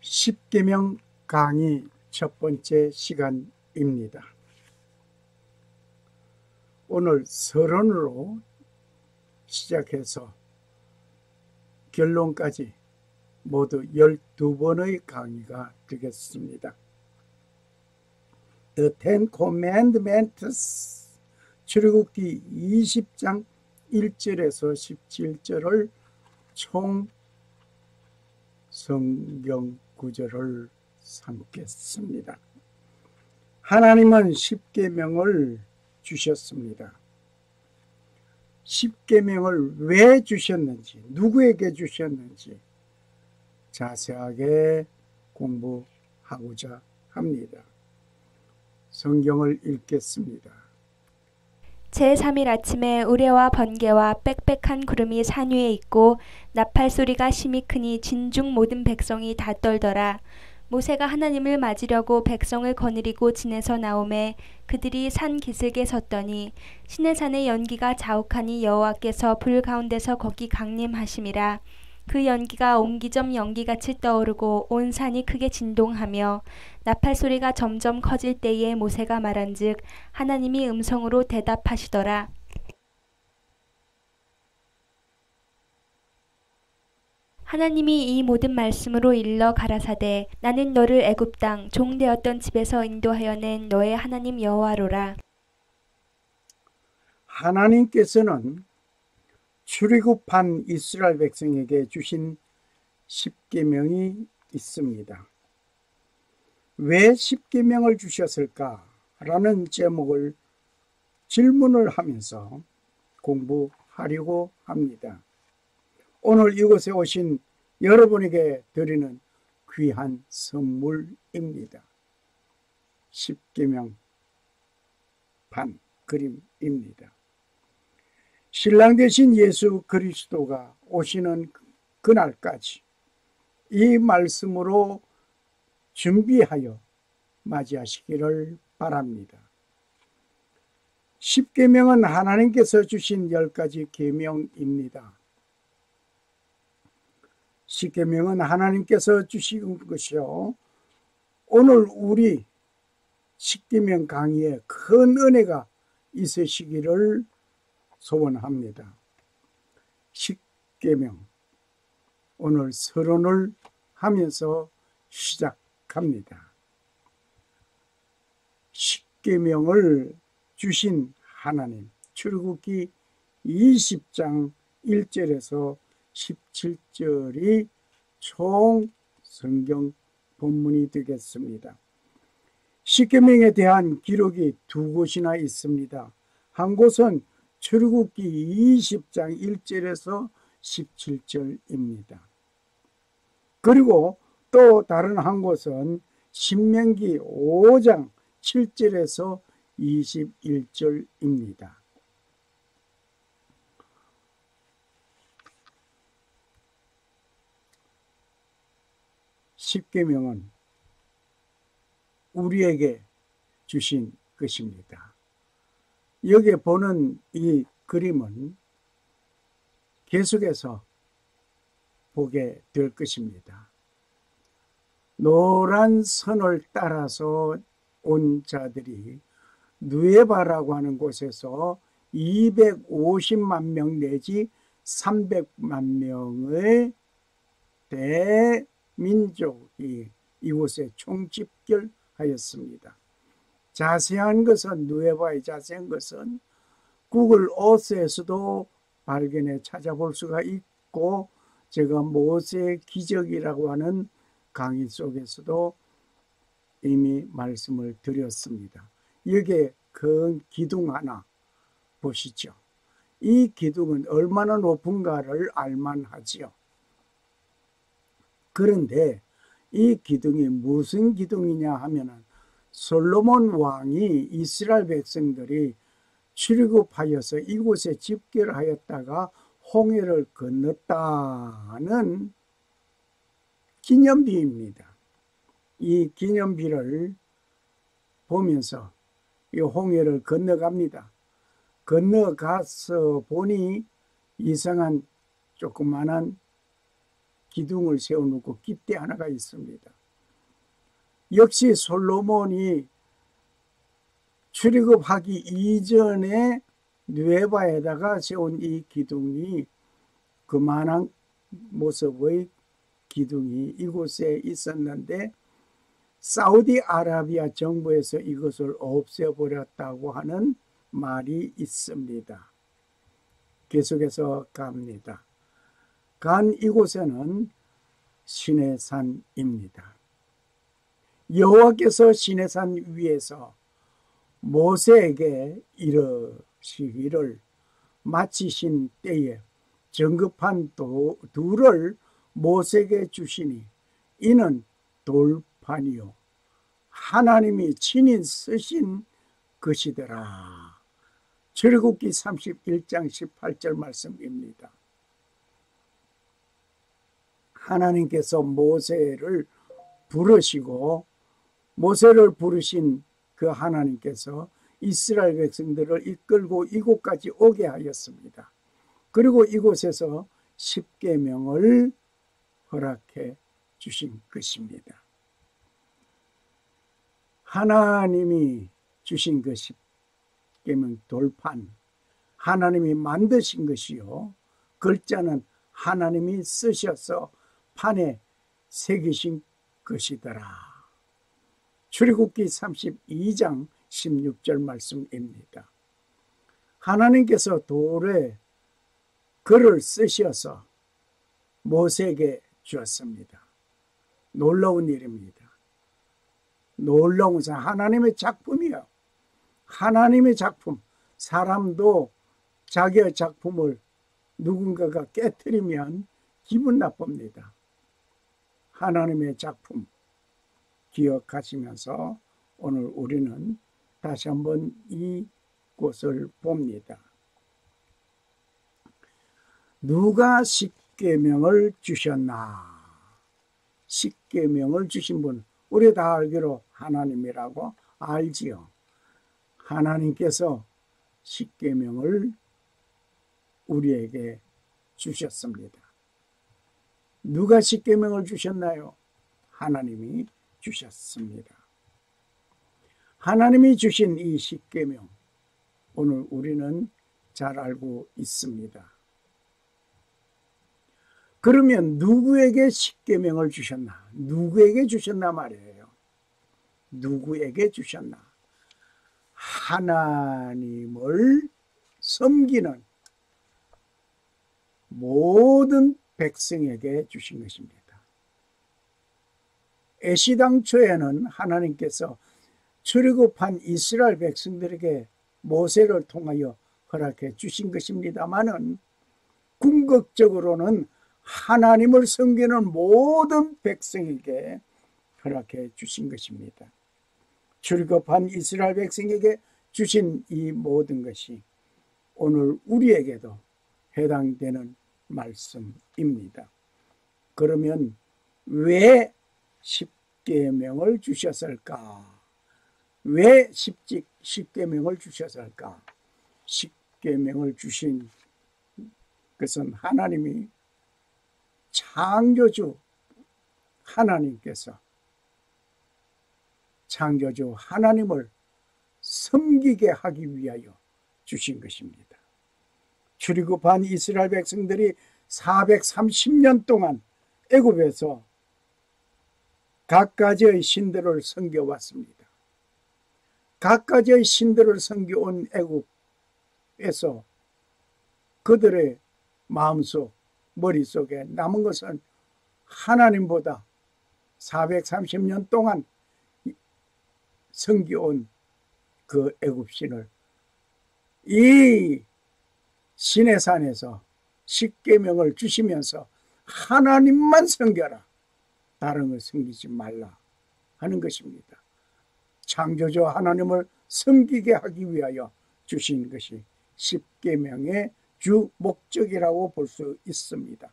십계명 강의 첫 번째 시간입니다. 오늘 서론으로 시작해서 결론까지 모두 12번의 강의가 되겠습니다. The Ten Commandments 출애굽기 20장 1절에서 17절을 총 성경 구절을 삼겠습니다. 하나님은 십계명을 주셨습니다. 십계명을 왜 주셨는지, 누구에게 주셨는지 자세하게 공부하고자 합니다. 성경을 읽겠습니다. 제3일 아침에 우레와 번개와 빽빽한 구름이 산 위에 있고 나팔 소리가 심히 크니 진중 모든 백성이 다 떨더라. 모세가 하나님을 맞으려고 백성을 거느리고 진에서 나오매 그들이 산 기슭에 섰더니 신의 산의 연기가 자욱하니 여호와께서 불 가운데서 거기 강림하심이라. 그 연기가 옹기점 연기같이 떠오르고 온 산이 크게 진동하며 나팔 소리가 점점 커질 때에 모세가 말한즉 하나님이 음성으로 대답하시더라. 하나님이 이 모든 말씀으로 일러 가라사대 나는 너를 애굽 땅 종되었던 집에서 인도하여 낸 너의 하나님 여호와로라. 하나님께서는 출애굽한 이스라엘 백성에게 주신 십계명이 있습니다. 왜 십계명을 주셨을까라는 제목을 질문을 하면서 공부하려고 합니다. 오늘 이곳에 오신 여러분에게 드리는 귀한 선물입니다. 십계명 반 그림입니다. 신랑 되신 예수 그리스도가 오시는 그날까지 이 말씀으로 준비하여 맞이하시기를 바랍니다. 십계명은 하나님께서 주신 열 가지 계명입니다. 십계명은 하나님께서 주신 것이요. 오늘 우리 십계명 강의에 큰 은혜가 있으시기를 소원합니다. 십계명 오늘 서론을 하면서 시작합니다. 십계명을 주신 하나님 출애굽기 20장 1절에서 17절이 총 성경 본문이 되겠습니다. 십계명에 대한 기록이 두 곳이나 있습니다. 한 곳은 출애굽기 20장 1절에서 17절입니다. 그리고 또 다른 한 곳은 신명기 5장 7절에서 21절입니다. 십계명은 우리에게 주신 것입니다. 여기에 보는 이 그림은 계속해서 보게 될 것입니다. 노란 선을 따라서 온 자들이 누에바라고 하는 곳에서 250만 명 내지 300만 명의 대민족이 이곳에 총집결하였습니다. 자세한 것은 누에바의 자세한 것은 구글 어스에서도 발견해 찾아볼 수가 있고 제가 모세 기적이라고 하는 강의 속에서도 이미 말씀을 드렸습니다. 여기에 큰 기둥 하나 보시죠. 이 기둥은 얼마나 높은가를 알만하지요. 그런데 이 기둥이 무슨 기둥이냐 하면은 솔로몬 왕이 이스라엘 백성들이 출애굽하여서 이곳에 집결 하였다가 홍해를 건넜다는 기념비입니다. 이 기념비를 보면서 이 홍해를 건너갑니다. 건너가서 보니 이상한 조그만한 기둥을 세워놓고 깃대 하나가 있습니다. 역시 솔로몬이 출애굽하기 이전에 뇌바에다가 세운 이 기둥이 그만한 모습의 기둥이 이곳에 있었는데 사우디아라비아 정부에서 이것을 없애버렸다고 하는 말이 있습니다. 계속해서 갑니다. 간 이곳에는 시내산입니다. 여호와께서 시내산 위에서 모세에게 이르시기를 마치신 때에 정급한 도, 둘을 모세에게 주시니 이는 돌판이요 하나님이 친히 쓰신 것이더라. 출애굽기 31장 18절 말씀입니다. 하나님께서 모세를 부르시고 모세를 부르신 그 하나님께서 이스라엘 백성들을 이끌고 이곳까지 오게 하였습니다. 그리고 이곳에서 십계명을 허락해 주신 것입니다. 하나님이 주신 그 십계명 돌판 하나님이 만드신 것이요 글자는 하나님이 쓰셔서 판에 새기신 것이더라. 출애굽기 32장 16절 말씀입니다. 하나님께서 돌에 글을 쓰셔서 모세에게 주었습니다. 놀라운 일입니다. 놀라운 사 하나님의 작품이요. 하나님의 작품. 사람도 자기의 작품을 누군가가 깨뜨리면 기분 나쁩니다. 하나님의 작품 기억하시면서 오늘 우리는 다시 한번 이 곳을 봅니다. 누가 십계명을 주셨나? 십계명을 주신 분 우리 다 알기로 하나님이라고 알지요. 하나님께서 십계명을 우리에게 주셨습니다. 누가 십계명을 주셨나요? 하나님이 주셨습니다. 하나님이 주신 이 십계명 오늘 우리는 잘 알고 있습니다. 그러면 누구에게 십계명을 주셨나? 누구에게 주셨나 말이에요. 누구에게 주셨나? 하나님을 섬기는 모든 백성에게 주신 것입니다. 애시당초에는 하나님께서 출애굽한 이스라엘 백성들에게 모세를 통하여 허락해 주신 것입니다만은 궁극적으로는 하나님을 섬기는 모든 백성에게 허락해 주신 것입니다. 출급한 이스라엘 백성에게 주신 이 모든 것이 오늘 우리에게도 해당되는 말씀입니다. 그러면 왜 십계명을 주셨을까? 왜 십직 십계명을 주셨을까? 십계명을 주신 것은 하나님이 창조주 하나님께서 창조주 하나님을 섬기게 하기 위하여 주신 것입니다. 출애굽한 이스라엘 백성들이 430년 동안 애굽에서 각가지의 신들을 섬겨왔습니다. 각가지의 신들을 섬겨온 애굽에서 그들의 마음속 머릿속에 남은 것은 하나님보다 430년 동안 섬겨온 그 애굽신을 이 신의 산에서 십계명을 주시면서 하나님만 섬겨라. 다른 걸 섬기지 말라 하는 것입니다. 창조주 하나님을 섬기게 하기 위하여 주신 것이 십계명의 주 목적이라고 볼 수 있습니다.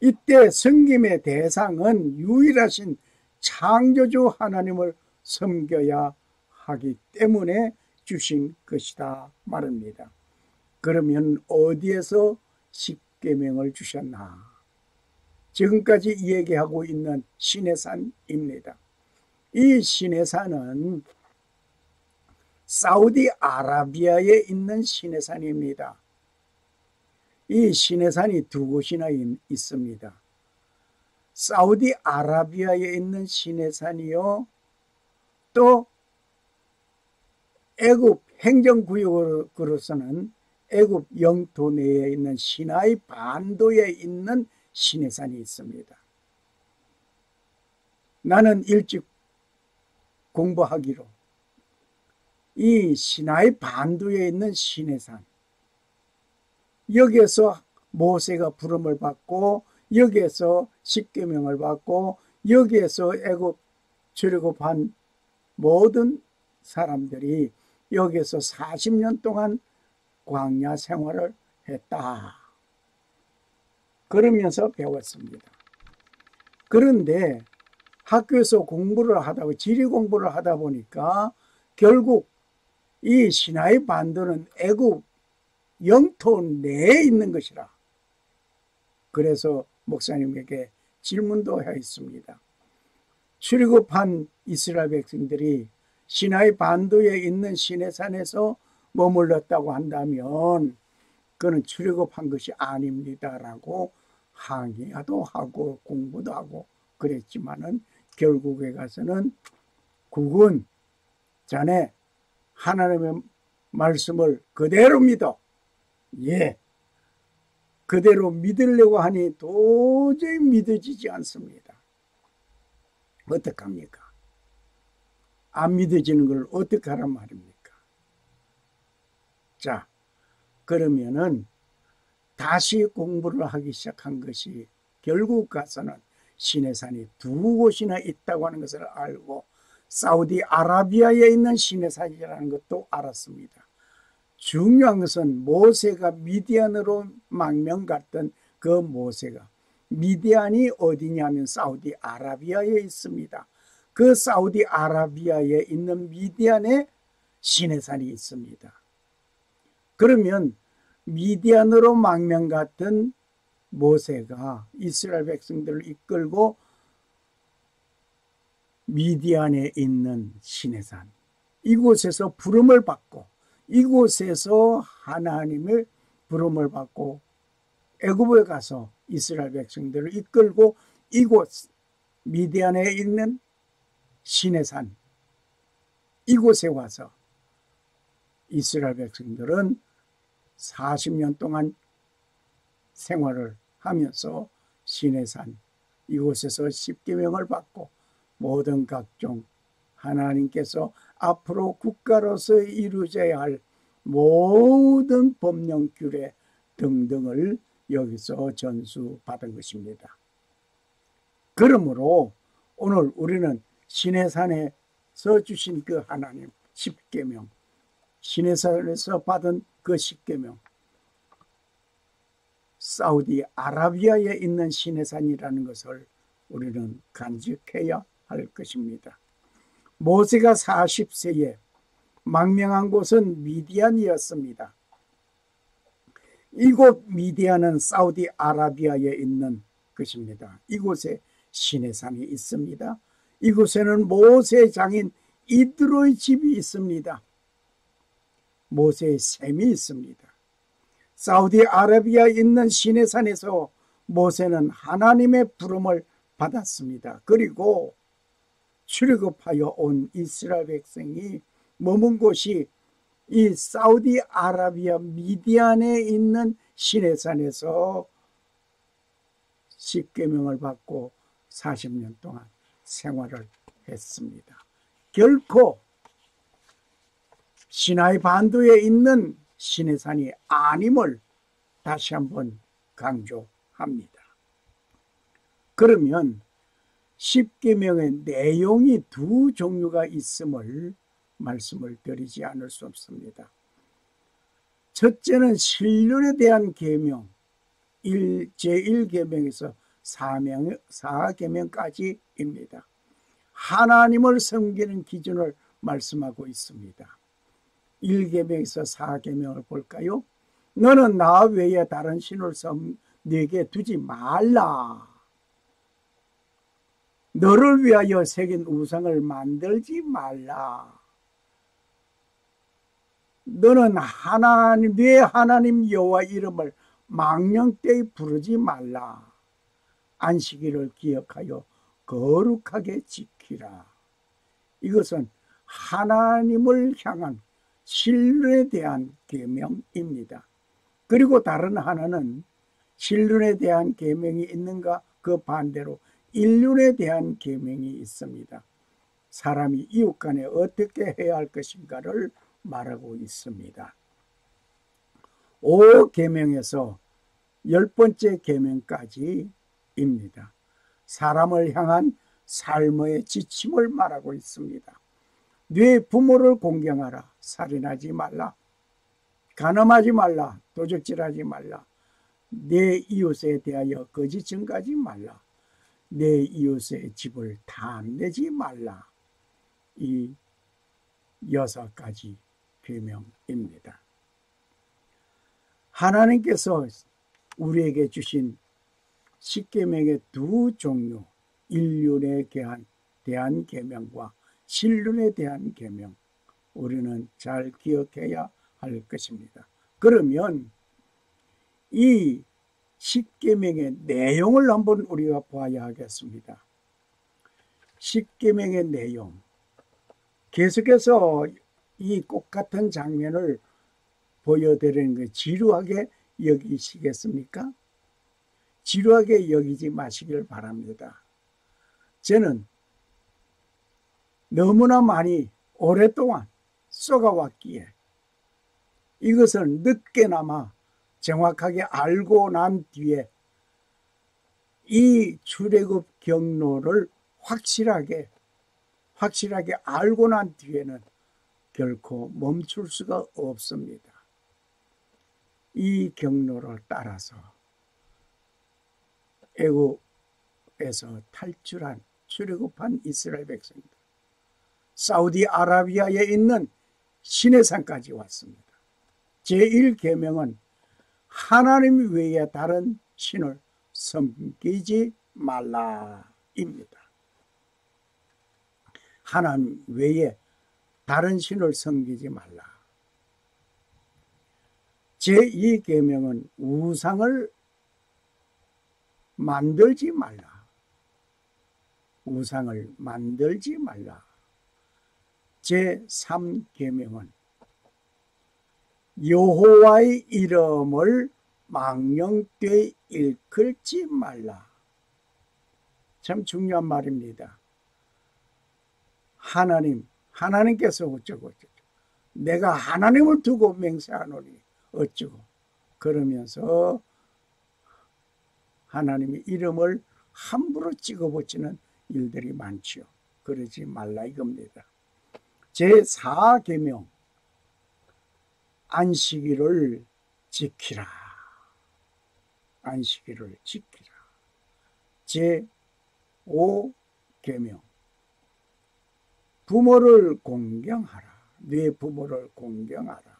이때 성김의 대상은 유일하신 창조주 하나님을 섬겨야 하기 때문에 주신 것이다 말입니다. 그러면 어디에서 십계명을 주셨나? 지금까지 얘기하고 있는 시내산입니다. 이 시내산은 사우디아라비아에 있는 시내산입니다. 이 시내산이 두 곳이나 있습니다. 사우디아라비아에 있는 시내산이요. 또 애굽 행정구역으로서는 애굽 영토 내에 있는 시나이 반도에 있는 시내산이 있습니다. 나는 일찍 공부하기로 이 시나이 반도에 있는 시내산 여기에서 모세가 부름을 받고 여기에서 십계명을 받고 여기에서 애굽 출애굽한 모든 사람들이 여기에서 40년 동안 광야 생활을 했다. 그러면서 배웠습니다. 그런데 학교에서 공부를 하다 보 지리 공부를 하다 보니까 결국 이 시나이 반도는 애굽 영토 내에 있는 것이라. 그래서 목사님에게 질문도 하였습니다. 출애굽한 이스라엘 백성들이 시나이 반도에 있는 시내산에서 머물렀다고 한다면 그는 출애굽한 것이 아닙니다라고 항의도 하고 공부도 하고 그랬지만은 결국에 가서는 국은 자네 하나님의 말씀을 그대로 믿어. 예. 그대로 믿으려고 하니 도저히 믿어지지 않습니다. 어떡합니까? 안 믿어지는 걸 어떻게 하란 말입니까? 자, 그러면은 다시 공부를 하기 시작한 것이 결국 가서는 시내산이 두 곳이나 있다고 하는 것을 알고 사우디아라비아에 있는 시내산이라는 것도 알았습니다. 중요한 것은 모세가 미디안으로 망명 갔던 그 모세가 미디안이 어디냐면 사우디아라비아에 있습니다. 그 사우디아라비아에 있는 미디안에 시내산이 있습니다. 그러면 미디안으로 망명 갔던 모세가 이스라엘 백성들을 이끌고 미디안에 있는 시내산 이곳에서 부름을 받고 이곳에서 하나님을 부름을 받고 애굽에 가서 이스라엘 백성들을 이끌고 이곳 미디안에 있는 시내산 이곳에 와서 이스라엘 백성들은 40년 동안 생활을 하면서 시내산 이곳에서 십계명을 받고 모든 각종 하나님께서 앞으로 국가로서 이루어져야 할 모든 법령 규례 등등을 여기서 전수받은 것입니다. 그러므로 오늘 우리는 시내산에서 주신 그 하나님 십계명 시내산에서 받은 그 십계명 사우디 아라비아에 있는 시내산이라는 것을 우리는 간직해야 할 것입니다. 모세가 40세에 망명한 곳은 미디안이었습니다. 이곳 미디안은 사우디 아라비아에 있는 것입니다. 이곳에 시내산이 있습니다. 이곳에는 모세 장인 이드로의 집이 있습니다. 모세의 샘이 있습니다. 사우디아라비아에 있는 시내산에서 모세는 하나님의 부름을 받았습니다. 그리고 출애굽하여 온 이스라엘 백성이 머문 곳이 이 사우디아라비아 미디안에 있는 시내산에서 십계명을 받고 40년 동안 생활을 했습니다. 결코 시나이 반도에 있는 시내산이 아님을 다시 한번 강조합니다. 그러면 십계명의 내용이 두 종류가 있음을 말씀을 드리지 않을 수 없습니다. 첫째는 신륜에 대한 계명, 제1계명에서 4계명까지입니다. 하나님을 섬기는 기준을 말씀하고 있습니다. 1계명에서 4계명을 볼까요? 너는 나 외에 다른 신을 섬 네게 두지 말라. 너를 위하여 새긴 우상을 만들지 말라. 너는 하나님 내 하나님 여호와 이름을 망령되이 부르지 말라. 안식일을 기억하여 거룩하게 지키라. 이것은 하나님을 향한 신뢰에 대한 계명입니다. 그리고 다른 하나는 신륜에 대한 계명이 있는가 그 반대로 인륜에 대한 계명이 있습니다. 사람이 이웃 간에 어떻게 해야 할 것인가를 말하고 있습니다. 5 계명에서 열 번째 계명까지입니다. 사람을 향한 삶의 지침을 말하고 있습니다. 네 부모를 공경하라. 살인하지 말라. 간음하지 말라. 도적질하지 말라. 내 이웃에 대하여 거짓 증가하지 말라. 내 이웃의 집을 탐내지 말라. 이 여섯 가지 계명입니다. 하나님께서 우리에게 주신 십계명의 두 종류, 인륜에 대한 계명과 신륜에 대한 계명, 우리는 잘 기억해야 할 것입니다. 그러면 이 십계명의 내용을 한번 우리가 봐야 하겠습니다. 십계명의 내용. 계속해서 이 꽃 같은 장면을 보여드리는 거 지루하게 여기시겠습니까? 지루하게 여기지 마시길 바랍니다. 저는 너무나 많이 오랫동안 쏘가왔기에 이것을 늦게나마 정확하게 알고 난 뒤에 이 출애굽 경로를 확실하게 확실하게 알고 난 뒤에는 결코 멈출 수가 없습니다. 이 경로를 따라서 애굽에서 탈출한 출애굽한 이스라엘 백성들 사우디아라비아에 있는 시내산까지 왔습니다. 제1계명은 하나님 외에 다른 신을 섬기지 말라입니다. 하나님 외에 다른 신을 섬기지 말라. 제2계명은 우상을 만들지 말라. 우상을 만들지 말라. 제3계명은 여호와의 이름을 망령되 일컬지 말라. 참 중요한 말입니다. 하나님, 하나님께서 어쩌고 어쩌고. 내가 하나님을 두고 맹세하노니 어쩌고. 그러면서 하나님의 이름을 함부로 찍어붙이는 일들이 많지요. 그러지 말라 이겁니다. 제4계명 안식일을 지키라. 안식일을 지키라. 제5계명 부모를 공경하라. 네 부모를 공경하라.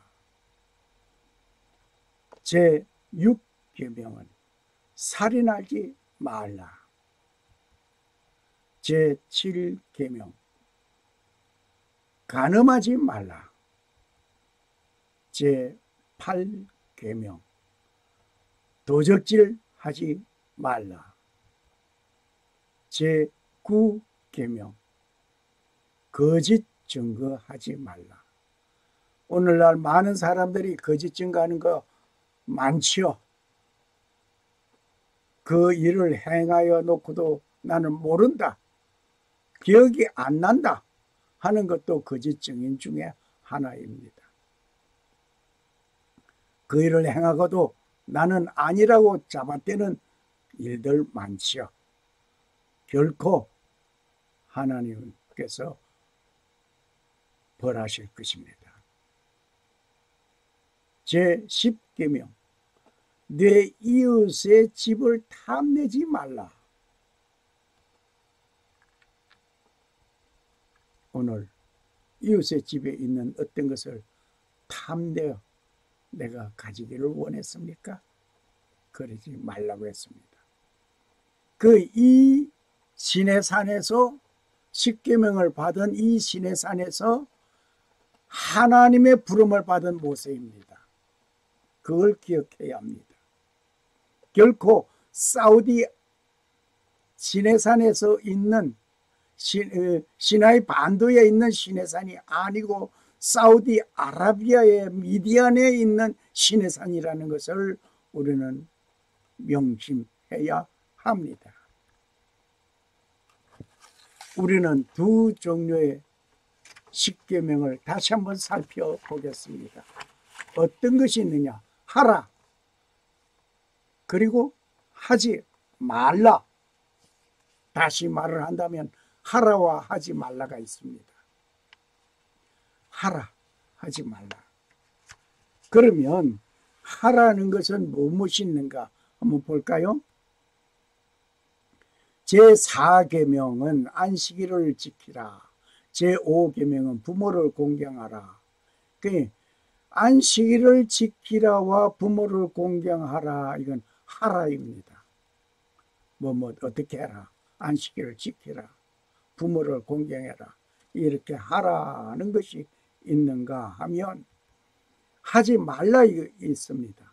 제6계명은 살인하지 말라. 제7계명 간음하지 말라. 제8계명 도적질 하지 말라. 제9계명 거짓 증거하지 말라. 오늘날 많은 사람들이 거짓 증거하는 거 많지요. 그 일을 행하여 놓고도 나는 모른다. 기억이 안 난다. 하는 것도 거짓 증인 중에 하나입니다. 그 일을 행하고도 나는 아니라고 잡아떼는 일들 많지요. 결코 하나님께서 벌하실 것입니다. 제 10계명 내 이웃의 집을 탐내지 말라. 오늘 이웃의 집에 있는 어떤 것을 탐내어 내가 가지기를 원했습니까? 그러지 말라고 했습니다. 그 이 신의 산에서 십계명을 받은 이 신의 산에서 하나님의 부름을 받은 모세입니다. 그걸 기억해야 합니다. 결코 사우디 시내산에서 있는 시, 시나이 반도에 있는 시내산이 아니고 사우디 아라비아의 미디안에 있는 시내산이라는 것을 우리는 명심해야 합니다. 우리는 두 종류의 십계명을 다시 한번 살펴보겠습니다. 어떤 것이 있느냐? 하라. 그리고 하지 말라. 다시 말을 한다면 하라와 하지 말라가 있습니다. 하라, 하지 말라. 그러면 하라는 것은 무엇이 있는가 한번 볼까요? 제4계명은 안식일을 지키라. 제5계명은 부모를 공경하라. 그 안식일을 지키라와 부모를 공경하라 이건 하라입니다. 뭐, 뭐, 어떻게 해라. 안식일을 지키라. 부모를 공경해라. 이렇게 하라는 것이 있는가 하면 하지 말라 있습니다.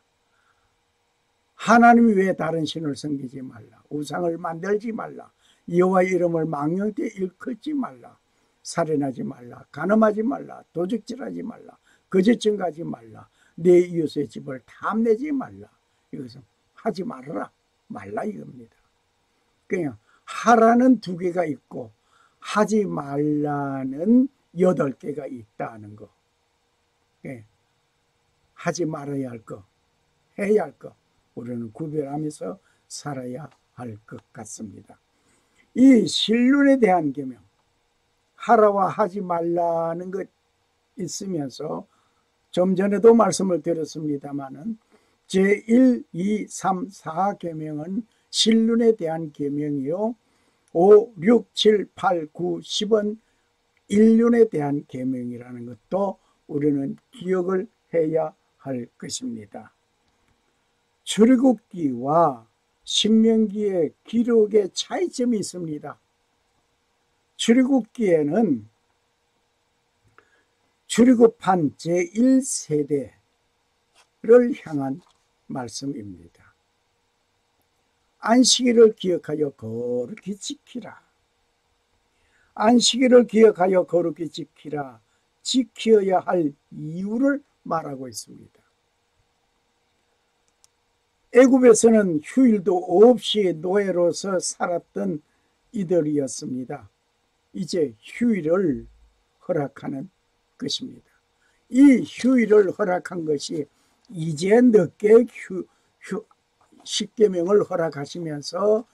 하나님이 왜 다른 신을 섬기지 말라. 우상을 만들지 말라. 여호와 이름을 망령되 일컬지 말라. 살인하지 말라. 간음하지 말라. 도적질하지 말라. 거짓 증가하지 말라. 내 이웃의 집을 탐내지 말라. 이것은 하지 말아라. 말라 이겁니다. 그냥 하라는 두 개가 있고 하지 말라는 여덟 개가 있다는 거. 예. 하지 말아야 할 거, 해야 할 거, 우리는 구별하면서 살아야 할 것 같습니다. 이 신륜에 대한 계명, 하라와 하지 말라는 것 있으면서 좀 전에도 말씀을 드렸습니다마는 제1, 2, 3, 4 계명은 신륜에 대한 계명이요. 5, 6, 7, 8, 9, 10은 인륜에 대한 계명이라는 것도 우리는 기억을 해야 할 것입니다. 출애굽기와 신명기의 기록의 차이점이 있습니다. 출애굽기에는 출애굽한 제1세대를 향한 말씀입니다. 안식일을 기억하여 거룩히 지키라. 안식일을 기억하여 거룩히 지키라. 지켜야 할 이유를 말하고 있습니다. 애굽에서는 휴일도 없이 노예로서 살았던 이들이었습니다. 이제 휴일을 허락하는 것입니다. 이 휴일을 허락한 것이 이제 늦게 휴, 휴, 십계명을 허락하시면서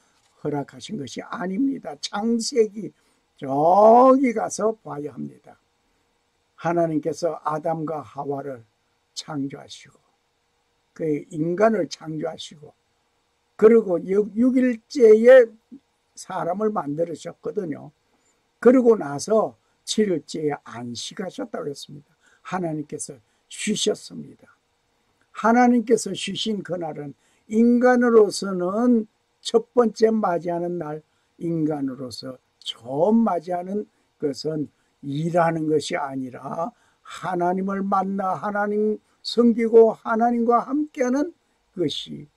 허락하신 것이 아닙니다. 창세기 저기 가서 봐야 합니다. 하나님께서 아담과 하와를 창조하시고 그 인간을 창조하시고 그리고 6일째에 사람을 만들으셨거든요. 그러고 나서 7일째에 안식하셨다고 했습니다. 하나님께서 쉬셨습니다. 하나님께서 쉬신 그날은 인간으로서는 첫 번째 맞이하는 날 인간으로서 처음 맞이하는 것은 일하는 것이 아니라 하나님을 만나 하나님 섬기고 하나님과 함께하는 것이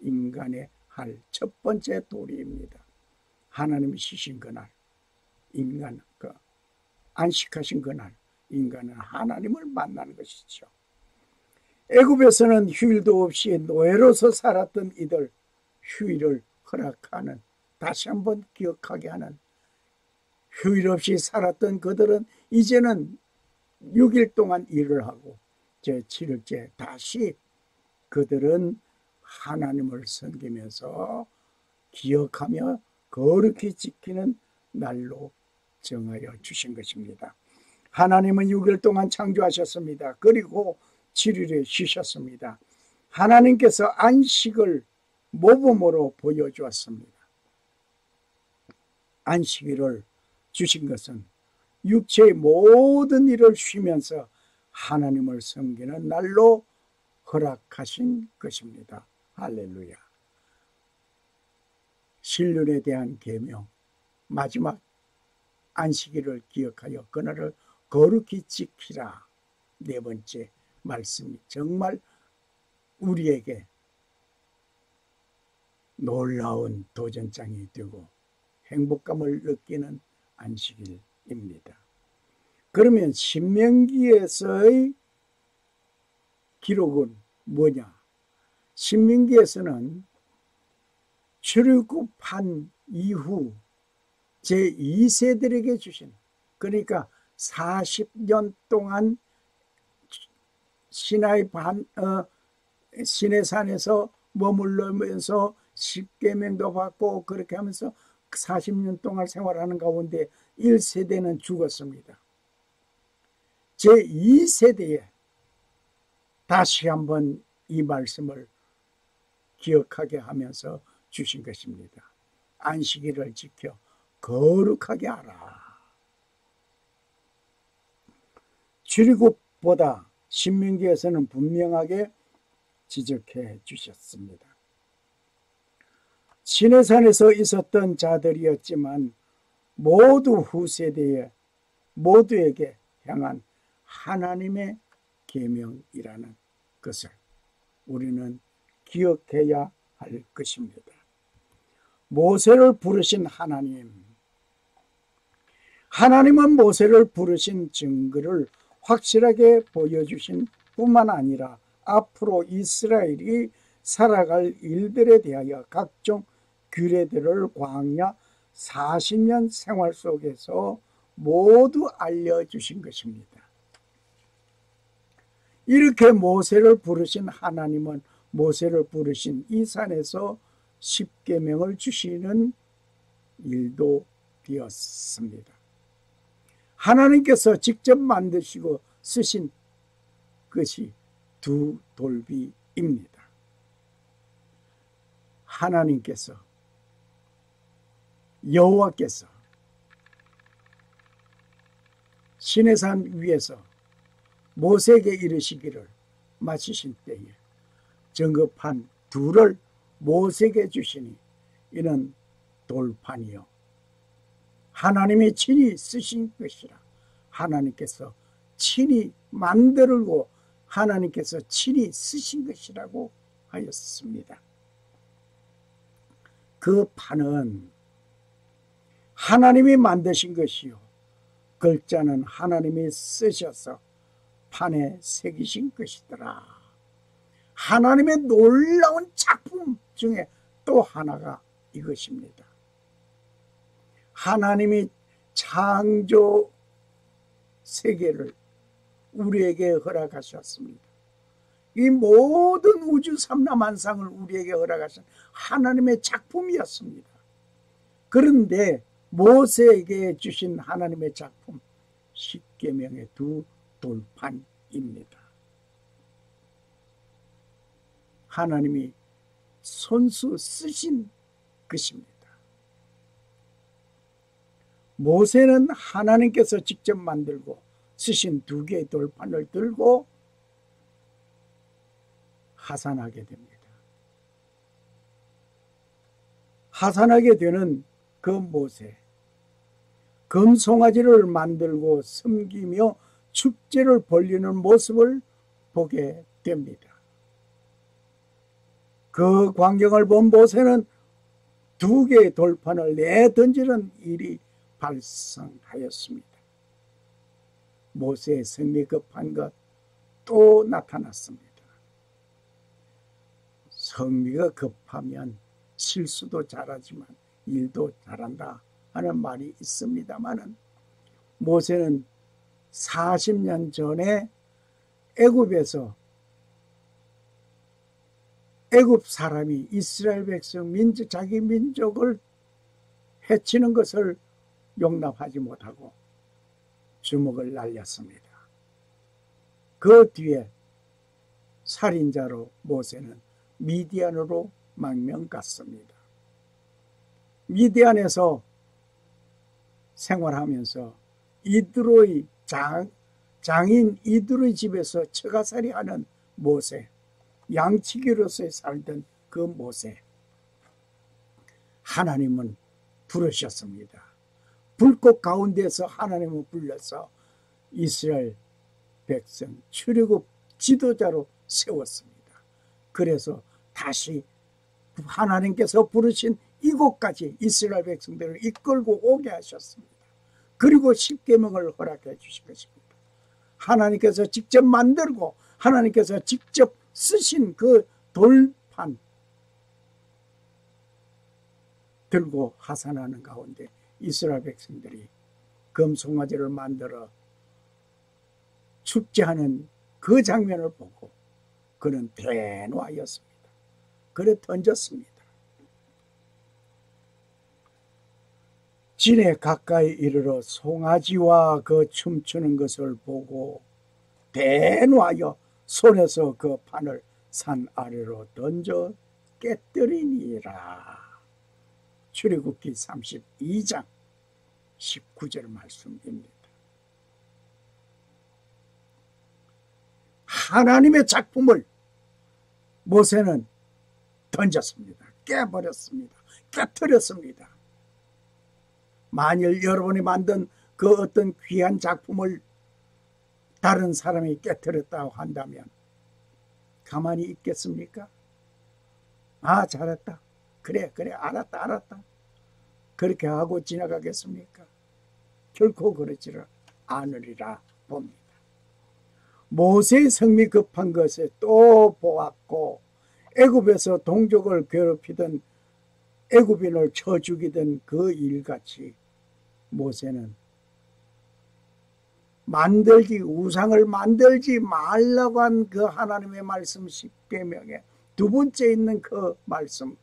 인간의 할 첫 번째 도리입니다. 하나님이 쉬신 그날, 인간 그 안식하신 그날, 인간은 하나님을 만나는 것이죠. 애굽에서는 휴일도 없이 노예로서 살았던 이들 휴일을 허락하는 다시 한번 기억하게 하는 휴일 없이 살았던 그들은 이제는 6일 동안 일을 하고 제 7일째 다시 그들은 하나님을 섬기면서 기억하며 거룩히 지키는 날로 정하여 주신 것입니다. 하나님은 6일 동안 창조하셨습니다. 그리고 7일에 쉬셨습니다. 하나님께서 안식을 모범으로 보여주었습니다. 안식일을 주신 것은 육체의 모든 일을 쉬면서 하나님을 섬기는 날로 허락하신 것입니다. 할렐루야. 신륜에 대한 계명, 마지막 안식일을 기억하여 그날을 거룩히 지키라. 네 번째 말씀이 정말 우리에게 놀라운 도전장이 되고 행복감을 느끼는 안식일입니다. 그러면 신명기에서의 기록은 뭐냐? 신명기에서는 출애굽한 이후 제2세들에게 주신 그러니까 40년 동안 시나이 반 어, 시내산에서 머물러면서 십계명도 받고 그렇게 하면서 40년 동안 생활하는 가운데 1세대는 죽었습니다. 제2세대에 다시 한번 이 말씀을 기억하게 하면서 주신 것입니다. 안식일을 지켜 거룩하게 하라. 출애굽보다 신명기에서는 분명하게 지적해 주셨습니다. 시내산에서 있었던 자들이었지만 모두 후세대에 모두에게 향한 하나님의 계명이라는 것을 우리는 기억해야 할 것입니다. 모세를 부르신 하나님 하나님은 모세를 부르신 증거를 확실하게 보여주신 뿐만 아니라 앞으로 이스라엘이 살아갈 일들에 대하여 각종 규례들을 광야 40년 생활 속에서 모두 알려주신 것입니다. 이렇게 모세를 부르신 하나님은 모세를 부르신 이 산에서 십계명을 주시는 일도 되었습니다. 하나님께서 직접 만드시고 쓰신 것이 두 돌비입니다. 하나님께서 여호와께서 시내산 위에서 모세에게 이르시기를 마치신 때에 정급한 둘을 모세에게 주시니 이는 돌판이요 하나님이 친히 쓰신 것이라 하나님께서 친히 만들고 하나님께서 친히 쓰신 것이라고 하였습니다. 그 판은 하나님이 만드신 것이요. 글자는 하나님이 쓰셔서 판에 새기신 것이더라. 하나님의 놀라운 작품 중에 또 하나가 이것입니다. 하나님이 창조 세계를 우리에게 허락하셨습니다. 이 모든 우주 삼라만상을 우리에게 허락하신 하나님의 작품이었습니다. 그런데 모세에게 주신 하나님의 작품 십계명의 두 돌판입니다. 하나님이 손수 쓰신 것입니다. 모세는 하나님께서 직접 만들고 쓰신 두 개의 돌판을 들고 하산하게 됩니다. 하산하게 되는 그 모세 금송아지를 만들고 섬기며 축제를 벌리는 모습을 보게 됩니다. 그 광경을 본 모세는 두 개의 돌판을 내던지는 일이 발생하였습니다. 모세의 성미 급한 것 또 나타났습니다. 성미가 급하면 실수도 잘하지만 일도 잘한다 하는 말이 있습니다만은 모세는 40년 전에 애굽에서 애굽 사람이 이스라엘 백성 민족 자기 민족을 해치는 것을 용납하지 못하고 주먹을 날렸습니다. 그 뒤에 살인자로 모세는 미디안으로 망명 갔습니다. 미디안에서 생활하면서 이드로의 장, 장인 이드로의 집에서 처가살이 하는 모세, 양치기로서 살던 그 모세. 하나님은 부르셨습니다. 불꽃 가운데서 하나님을 불러서 이스라엘 백성 출애굽 지도자로 세웠습니다. 그래서 다시 하나님께서 부르신 이곳까지 이스라엘 백성들을 이끌고 오게 하셨습니다. 그리고 십계명을 허락해 주신 것입니다. 하나님께서 직접 만들고 하나님께서 직접 쓰신 그 돌판 들고 하산하는 가운데 이스라엘 백성들이 금송아지를 만들어 축제하는 그 장면을 보고 그는 대노하였습니다. 그래 던졌습니다. 진에 가까이 이르러 송아지와 그 춤추는 것을 보고 대노하여 손에서 그 판을 산 아래로 던져 깨뜨리니라. 출애굽기 32장 19절 말씀입니다. 하나님의 작품을 모세는 던졌습니다. 깨버렸습니다. 깨뜨렸습니다. 만일 여러분이 만든 그 어떤 귀한 작품을 다른 사람이 깨뜨렸다고 한다면 가만히 있겠습니까? 아, 잘했다. 그래, 그래, 알았다, 알았다. 그렇게 하고 지나가겠습니까? 결코 그러지를 않으리라 봅니다. 모세의 성미 급한 것에 또 보았고 애굽에서 동족을 괴롭히던 애굽인을 쳐 죽이던 그 일같이 모세는 만들기 우상을 만들지 말라고 한 그 하나님의 말씀 10계명에 두 번째 있는 그 말씀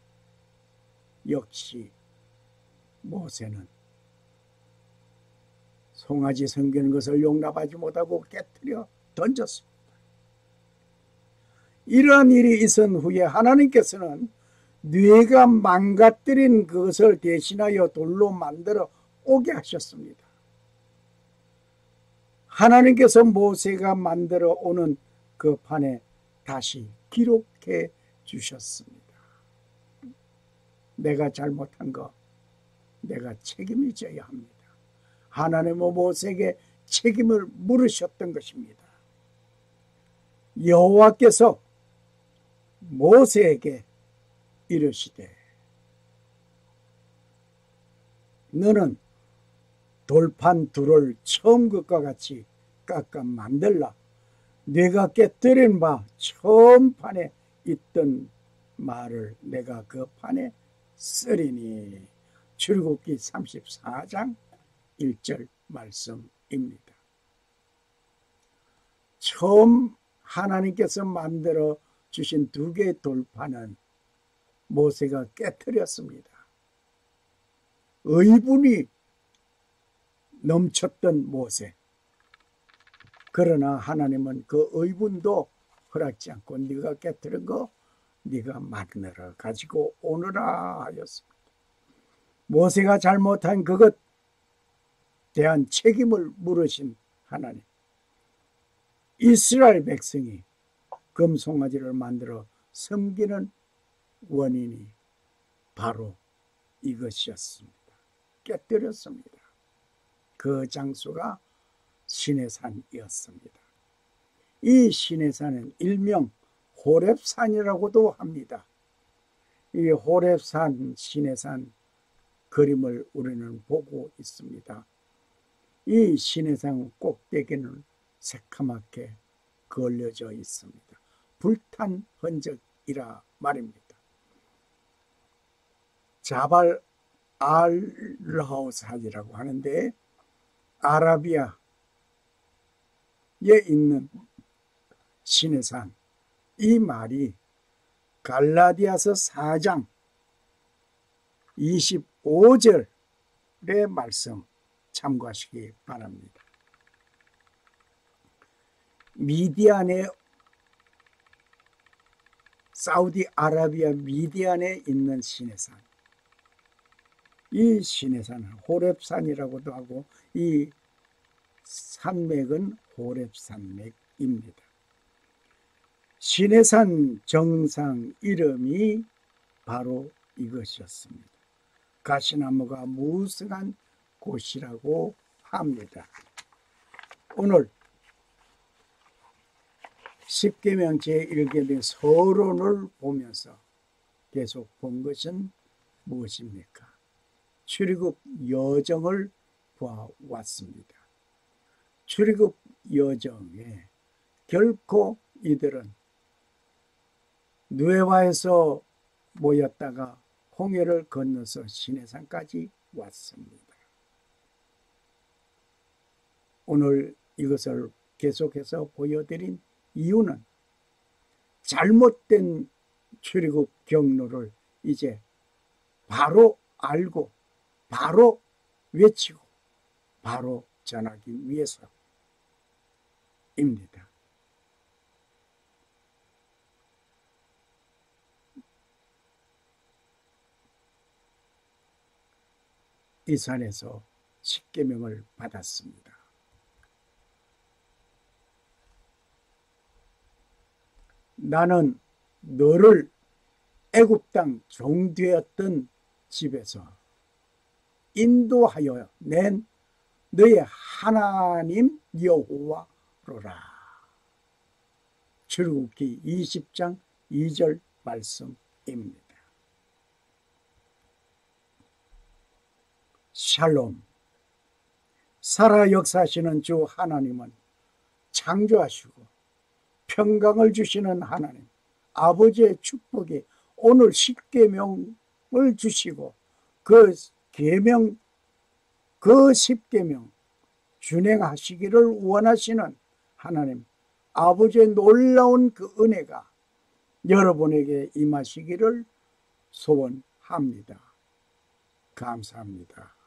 역시 모세는 송아지 섬기는 것을 용납하지 못하고 깨뜨려 던졌습니다. 이러한 일이 있은 후에 하나님께서는 뇌가 망가뜨린 그것을 대신하여 돌로 만들어 오게 하셨습니다. 하나님께서 모세가 만들어 오는 그 판에 다시 기록해 주셨습니다. 내가 잘못한 거 내가 책임을 져야 합니다. 하나님은 모세에게 책임을 물으셨던 것입니다. 여호와께서 모세에게 이르시되 너는 돌판 둘을 처음 것과 같이 깎아 만들라. 내가 깨뜨린 바 처음 판에 있던 말을 내가 그 판에 쓰리니 출국기 34장 1절 말씀입니다. 처음 하나님께서 만들어 주신 두 개의 돌판은 모세가 깨뜨렸습니다. 의분이 넘쳤던 모세. 그러나 하나님은 그 의분도 허락지 않고 네가 깨뜨린 거 네가 만들어 가지고 오너라 하였습니다. 모세가 잘못한 그것 대한 책임을 물으신 하나님. 이스라엘 백성이 금송아지를 만들어 섬기는 원인이 바로 이것이었습니다. 깨뜨렸습니다. 그 장소가 시내산이었습니다. 이 시내산은 일명 호랩산이라고도 합니다. 이 호랩산, 시내산 그림을 우리는 보고 있습니다. 이 시내산 꼭대기는 새카맣게 걸려져 있습니다. 불탄 흔적이라 말입니다. 자발 알라우산이라고 하는데 아라비아에 있는 시내산 이 말이 갈라디아서 4장 25절의 말씀 참고하시기 바랍니다. 미디안의 사우디아라비아 미디안에 있는 시내산 이 시내산은 호랩산이라고도 하고 이 산맥은 호랩산맥입니다. 시내산 정상 이름이 바로 이것이었습니다. 가시나무가 무성한 곳이라고 합니다. 오늘 십계명 제1계명 서론을 보면서 계속 본 것은 무엇입니까? 출애굽 여정을 보아왔습니다. 출애굽 여정에 결코 이들은 누에와에서 모였다가 홍해를 건너서 시내산까지 왔습니다. 오늘 이것을 계속해서 보여드린 이유는 잘못된 출애굽 경로를 이제 바로 알고 바로 외치고 바로 전하기 위해서입니다. 이 산에서 십계명을 받았습니다. 나는 너를 애굽 땅 종되었던 집에서 인도하여 낸 너의 하나님 여호와로라. 출국기 20장 2절 말씀입니다. 샬롬. 살아 역사하시는 주 하나님은 창조하시고 평강을 주시는 하나님, 아버지의 축복이 오늘 십계명을 주시고 그 계명 그 십계명 준행하시기를 원하시는 하나님 아버지의 놀라운 그 은혜가 여러분에게 임하시기를 소원합니다. 감사합니다.